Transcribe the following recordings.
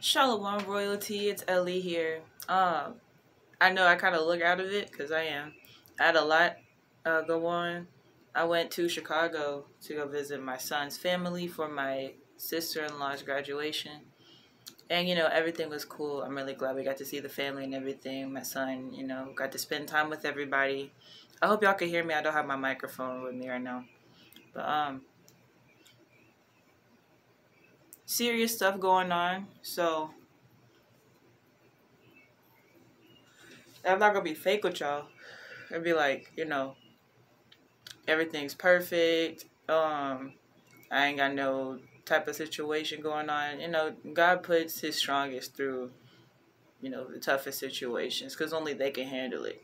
Shalom royalty, it's Ellie here. Um, I know I kind of look out of it because I am. I had a lot uh, go on. I went to Chicago to go visit my son's family for my sister-in-law's graduation. And, you know, everything was cool. I'm really glad we got to see the family and everything. My son, you know, got to spend time with everybody. I hope y'all can hear me. I don't have my microphone with me right now. But, um, serious stuff going on. So I'm not gonna be fake with y'all. I'd be like, you know, everything's perfect. Um, I ain't got no type of situation going on. You know, God puts His strongest through, you know, the toughest situations because only they can handle it.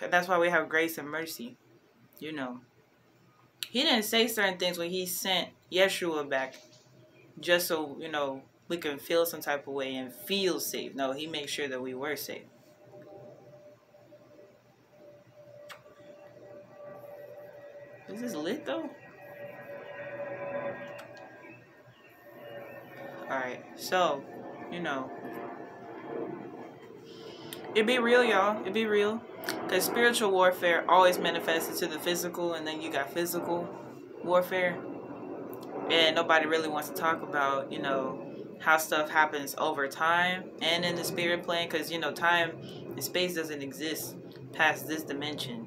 And that's why we have grace and mercy, you know. He didn't say certain things when he sent Yeshua back just so, you know, we can feel some type of way and feel safe. No, he made sure that we were safe. This Is lit though? Alright, so, you know. It be real, y'all. It be real. Because spiritual warfare always manifests into the physical, and then you got physical warfare. And nobody really wants to talk about, you know, how stuff happens over time and in the spirit plane. Because, you know, time and space doesn't exist past this dimension.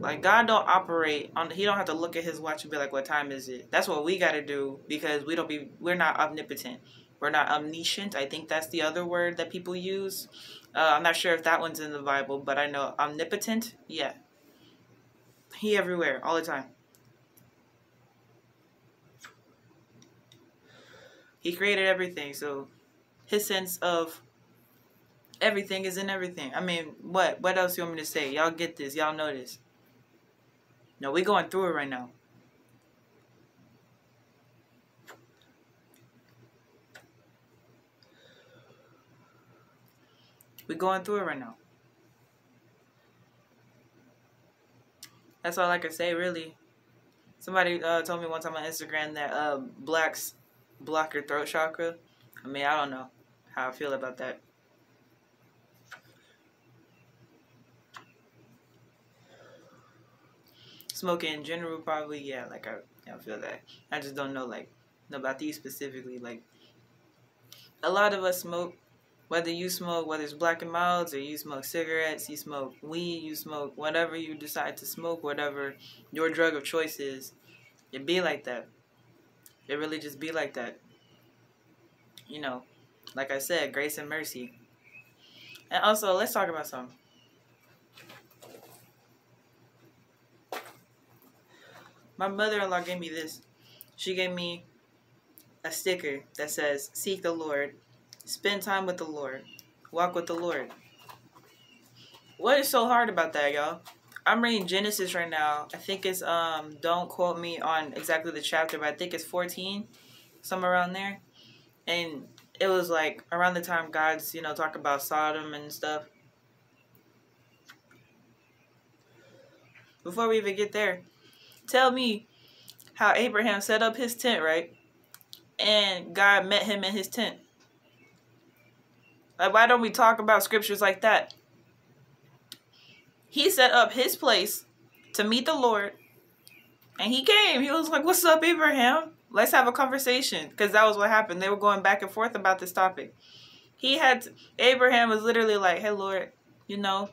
Like God don't operate on he don't have to look at his watch and be like, What time is it? That's what we gotta do because we don't be we're not omnipotent. We're not omniscient. I think that's the other word that people use. Uh, I'm not sure if that one's in the Bible, but I know omnipotent. Yeah. He everywhere, all the time. He created everything, so his sense of everything is in everything. I mean, what? What else you want me to say? Y'all get this. Y'all know this. No, we going through it right now. We're going through it right now. That's all I can say, really. Somebody uh, told me one time on Instagram that uh, blacks block your throat chakra. I mean, I don't know how I feel about that. Smoking in general, probably, yeah, like I, I feel that. I just don't know, like, about these specifically. Like, a lot of us smoke whether you smoke, whether it's black and milds or you smoke cigarettes, you smoke weed, you smoke whatever you decide to smoke, whatever your drug of choice is, it be like that. It really just be like that. You know, like I said, grace and mercy. And also, let's talk about something. My mother-in-law gave me this. She gave me a sticker that says, Seek the Lord Spend time with the Lord. Walk with the Lord. What is so hard about that, y'all? I'm reading Genesis right now. I think it's um don't quote me on exactly the chapter, but I think it's 14, somewhere around there. And it was like around the time God's, you know, talk about Sodom and stuff. Before we even get there, tell me how Abraham set up his tent, right? And God met him in his tent. Like, why don't we talk about scriptures like that? He set up his place to meet the Lord. And he came. He was like, What's up, Abraham? Let's have a conversation. Because that was what happened. They were going back and forth about this topic. He had, to, Abraham was literally like, Hey, Lord, you know,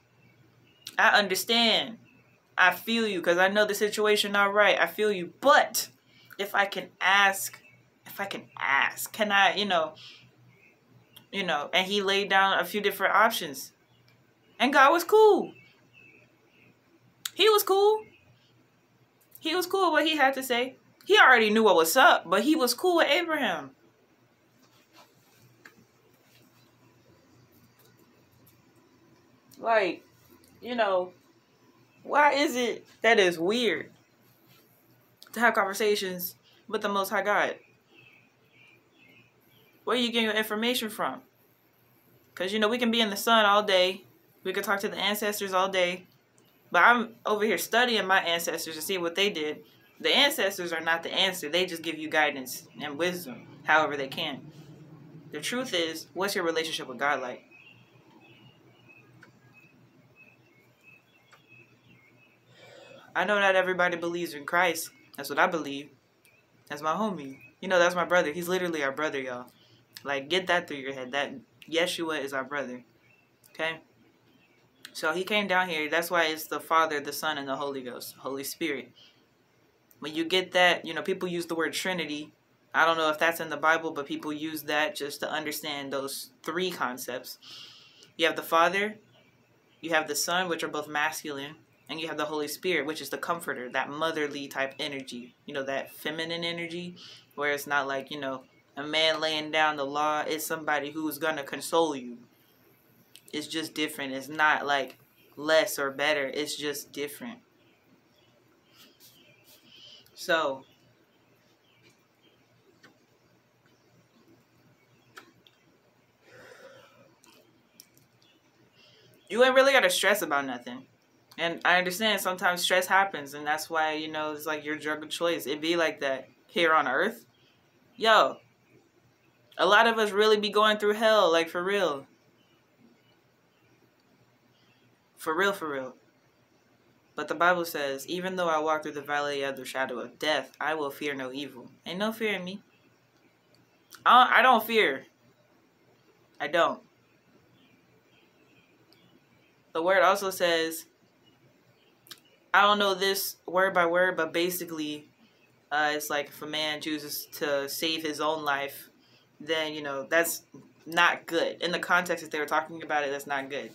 I understand. I feel you because I know the situation not right. I feel you. But if I can ask, if I can ask, can I, you know, you know, and he laid down a few different options. And God was cool. He was cool. He was cool what he had to say. He already knew what was up, but he was cool with Abraham. Like, you know, why is it that is weird to have conversations with the Most High God? Where are you getting your information from? Because, you know, we can be in the sun all day. We can talk to the ancestors all day. But I'm over here studying my ancestors to see what they did. The ancestors are not the answer. They just give you guidance and wisdom, however they can. The truth is, what's your relationship with God like? I know not everybody believes in Christ. That's what I believe. That's my homie. You know, that's my brother. He's literally our brother, y'all. Like, get that through your head. That Yeshua is our brother. Okay? So he came down here. That's why it's the Father, the Son, and the Holy Ghost, Holy Spirit. When you get that, you know, people use the word Trinity. I don't know if that's in the Bible, but people use that just to understand those three concepts. You have the Father, you have the Son, which are both masculine, and you have the Holy Spirit, which is the comforter, that motherly type energy, you know, that feminine energy, where it's not like, you know, a man laying down the law, is somebody who's going to console you. It's just different. It's not like less or better, it's just different. So, you ain't really got to stress about nothing. And I understand sometimes stress happens, and that's why, you know, it's like your drug of choice. It'd be like that here on earth. Yo, a lot of us really be going through hell, like for real. For real, for real. But the Bible says, even though I walk through the valley of the shadow of death, I will fear no evil. Ain't no fear in me. I don't, I don't fear. I don't. The word also says, I don't know this word by word, but basically, uh, it's like if a man chooses to save his own life, then you know that's not good. In the context that they were talking about it, that's not good.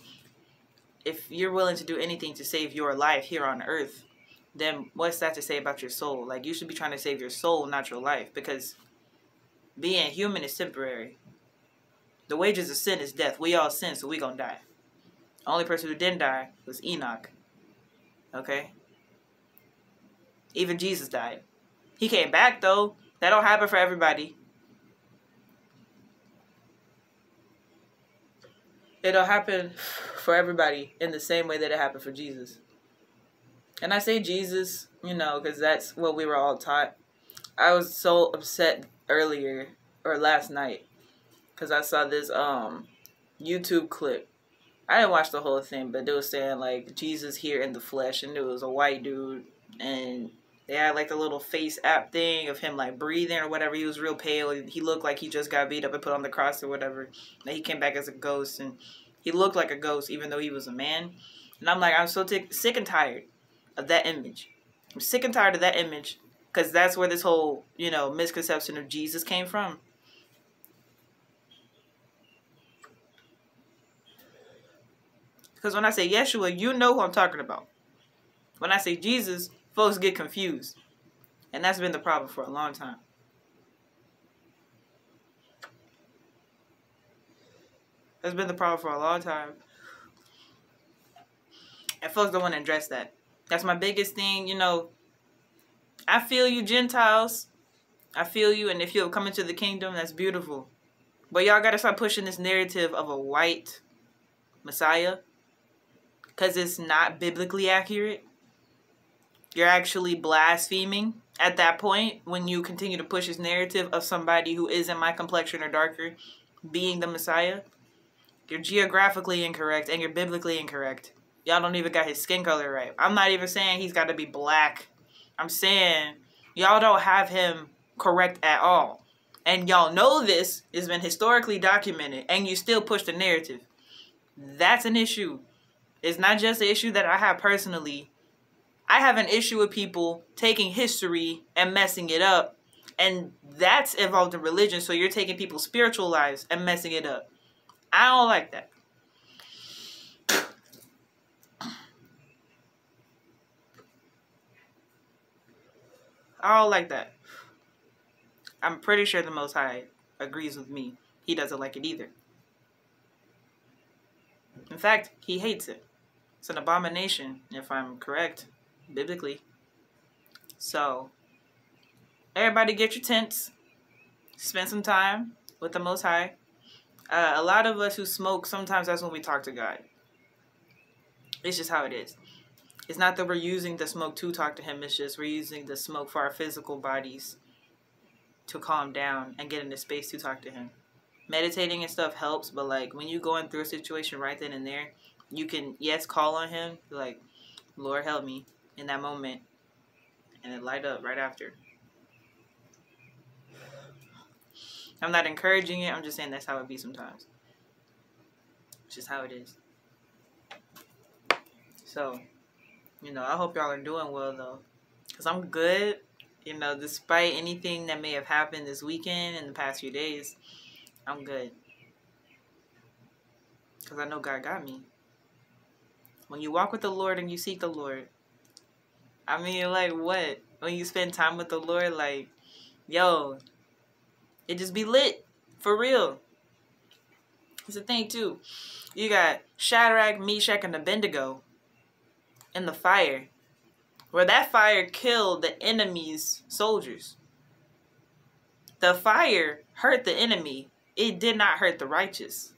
If you're willing to do anything to save your life here on earth, then what's that to say about your soul? Like you should be trying to save your soul, not your life, because being human is temporary. The wages of sin is death. We all sin, so we gonna die. The only person who didn't die was Enoch. Okay? Even Jesus died. He came back though. That don't happen for everybody. It'll happen for everybody in the same way that it happened for Jesus. And I say Jesus, you know, because that's what we were all taught. I was so upset earlier or last night because I saw this um YouTube clip I didn't watch the whole thing, but they were saying like Jesus here in the flesh, and it was a white dude, and they had like the little face app thing of him like breathing or whatever. He was real pale. He looked like he just got beat up and put on the cross or whatever. And he came back as a ghost, and he looked like a ghost even though he was a man. And I'm like, I'm so sick and tired of that image. I'm sick and tired of that image because that's where this whole you know misconception of Jesus came from. Because when I say Yeshua, you know who I'm talking about. When I say Jesus, folks get confused. And that's been the problem for a long time. That's been the problem for a long time. And folks don't want to address that. That's my biggest thing. You know, I feel you, Gentiles. I feel you. And if you'll come into the kingdom, that's beautiful. But y'all got to start pushing this narrative of a white Messiah because it's not biblically accurate. You're actually blaspheming at that point when you continue to push this narrative of somebody who isn't my complexion or darker being the Messiah. You're geographically incorrect and you're biblically incorrect. Y'all don't even got his skin color right. I'm not even saying he's got to be black. I'm saying y'all don't have him correct at all. And y'all know this has been historically documented and you still push the narrative. That's an issue. It's not just an issue that I have personally. I have an issue with people taking history and messing it up. And that's involved in religion. So you're taking people's spiritual lives and messing it up. I don't like that. I don't like that. I'm pretty sure the Most High agrees with me. He doesn't like it either. In fact, he hates it. It's an abomination, if I'm correct, biblically. So, everybody get your tents. Spend some time with the Most High. Uh, a lot of us who smoke, sometimes that's when we talk to God. It's just how it is. It's not that we're using the smoke to talk to him, it's just we're using the smoke for our physical bodies to calm down and get into space to talk to him. Meditating and stuff helps, but like when you're going through a situation right then and there, you can yes call on him, like, Lord help me in that moment and it light up right after. I'm not encouraging it, I'm just saying that's how it be sometimes. It's just how it is. So, you know, I hope y'all are doing well though. Because I'm good, you know, despite anything that may have happened this weekend and the past few days, I'm good. Because I know God got me. When you walk with the Lord and you seek the Lord, I mean, like, what? When you spend time with the Lord, like, yo, it just be lit. For real. It's a thing, too. You got Shadrach, Meshach, and Abednego in the fire, where that fire killed the enemy's soldiers. The fire hurt the enemy, it did not hurt the righteous.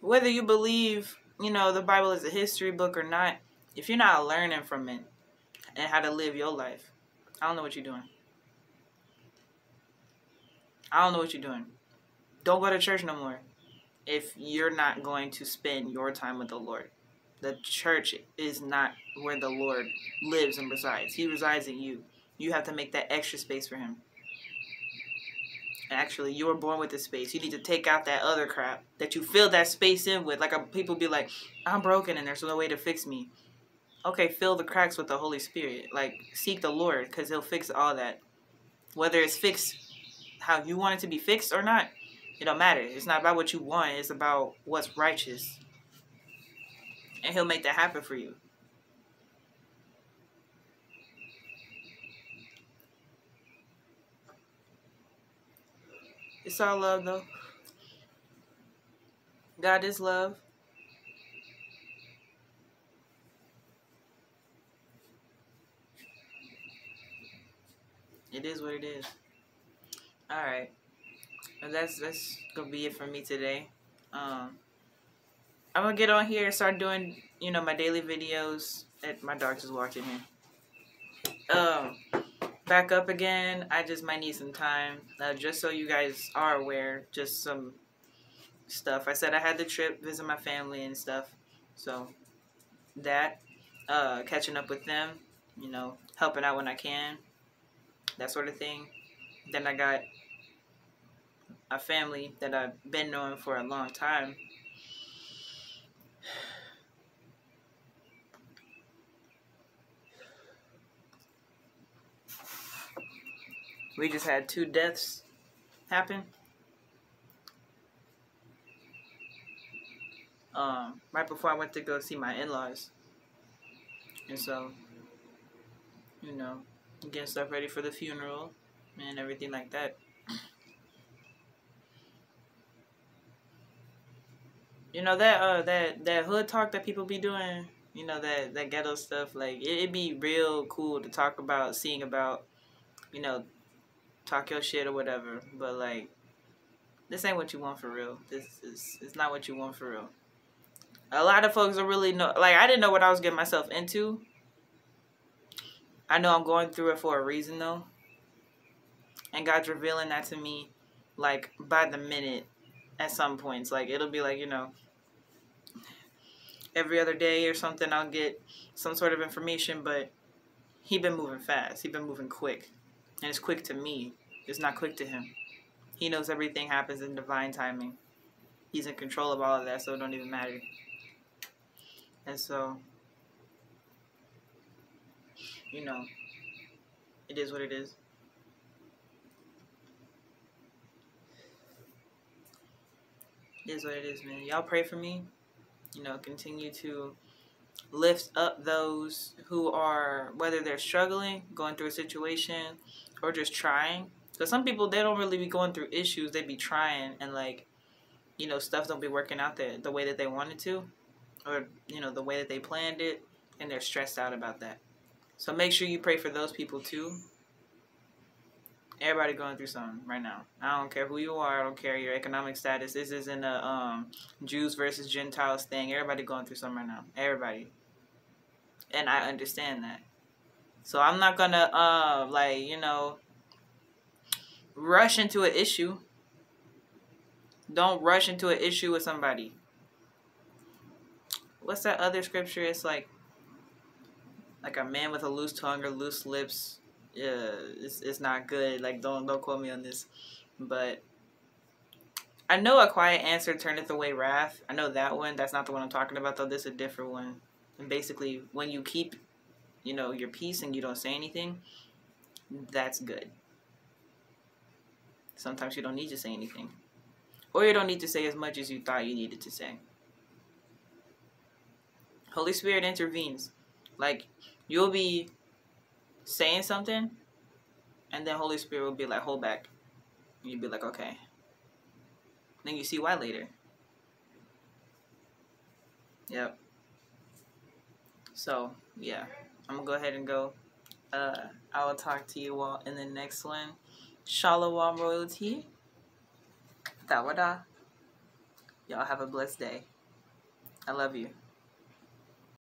Whether you believe, you know, the Bible is a history book or not, if you're not learning from it and how to live your life, I don't know what you're doing. I don't know what you're doing. Don't go to church no more if you're not going to spend your time with the Lord. The church is not where the Lord lives and resides. He resides in you. You have to make that extra space for him. Actually, you were born with this space. You need to take out that other crap that you fill that space in with. Like a, people be like, I'm broken and there's no way to fix me. Okay, fill the cracks with the Holy Spirit. Like, seek the Lord because he'll fix all that. Whether it's fixed how you want it to be fixed or not, it don't matter. It's not about what you want. It's about what's righteous. And he'll make that happen for you. It's all love, though. God is love. It is what it is. All right. And that's that's gonna be it for me today. Um, I'm gonna get on here and start doing, you know, my daily videos. At my dog just walked in here. Um, back up again. I just might need some time, uh, just so you guys are aware. Just some stuff. I said I had the trip, visit my family and stuff. So that, uh, catching up with them, you know, helping out when I can, that sort of thing. Then I got a family that I've been knowing for a long time. We just had two deaths happen. Um, right before I went to go see my in-laws. And so, you know, getting stuff ready for the funeral and everything like that. You know that uh that that hood talk that people be doing, you know that that ghetto stuff. Like it, would be real cool to talk about, seeing about, you know, talk your shit or whatever. But like, this ain't what you want for real. This is it's not what you want for real. A lot of folks are really know like I didn't know what I was getting myself into. I know I'm going through it for a reason though. And God's revealing that to me like by the minute at some points. Like it'll be like, you know, every other day or something I'll get some sort of information, but he been moving fast. He been moving quick. And it's quick to me. It's not quick to him. He knows everything happens in divine timing. He's in control of all of that, so it don't even matter. And so, you know, it is what it is. It is what it is, man. Y'all pray for me you know, continue to lift up those who are, whether they're struggling, going through a situation, or just trying. Because some people, they don't really be going through issues. They be trying and, like, you know, stuff don't be working out the, the way that they wanted to. Or, you know, the way that they planned it. And they're stressed out about that. So make sure you pray for those people, too. Everybody going through something right now. I don't care who you are. I don't care your economic status. This isn't a um, Jews versus Gentiles thing. Everybody going through something right now. Everybody. And I understand that. So I'm not gonna uh like you know rush into an issue. Don't rush into an issue with somebody. What's that other scripture? It's like like a man with a loose tongue or loose lips yeah, it's it's not good. Like don't don't quote me on this, but I know a quiet answer turneth away wrath. I know that one. That's not the one I'm talking about though. This is a different one. And basically, when you keep, you know, your peace and you don't say anything, that's good. Sometimes you don't need to say anything, or you don't need to say as much as you thought you needed to say. Holy Spirit intervenes. Like you'll be saying something, and then Holy Spirit will be like, hold back. And you'd be like, okay. Then you see why later. Yep. So, yeah. I'm to go ahead and go. Uh, I will talk to you all in the next one. Shalom royalty. Dawada. Y'all have a blessed day. I love you.